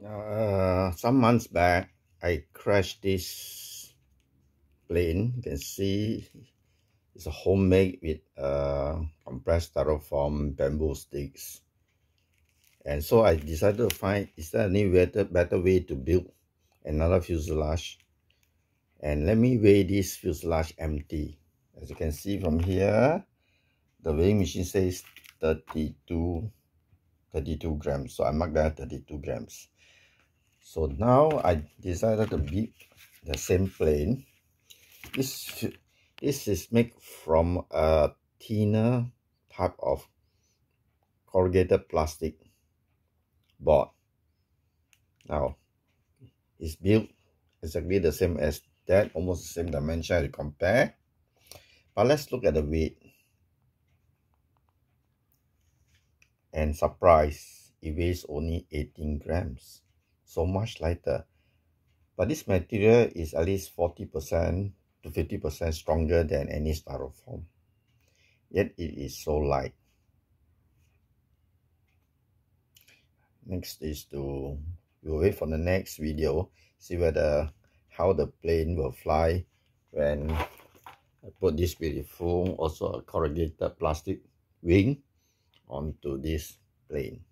Uh, some months back, I crashed this plane. You can see it's a homemade with uh, compressed styrofoam bamboo sticks. And so I decided to find, is there any better, better way to build another fuselage? And let me weigh this fuselage empty. As you can see from here, the weighing machine says 32, 32 grams. So I marked that 32 grams. So now I decided to build the same plane. This this is made from a thinner type of corrugated plastic board. Now it's built exactly the same as that almost the same dimension to compare. But let's look at the weight and surprise it weighs only 18 grams so much lighter. But this material is at least 40% to 50% stronger than any styrofoam. Yet it is so light. Next is to we'll wait for the next video, see whether how the plane will fly when I put this beautiful also a corrugated plastic wing onto this plane.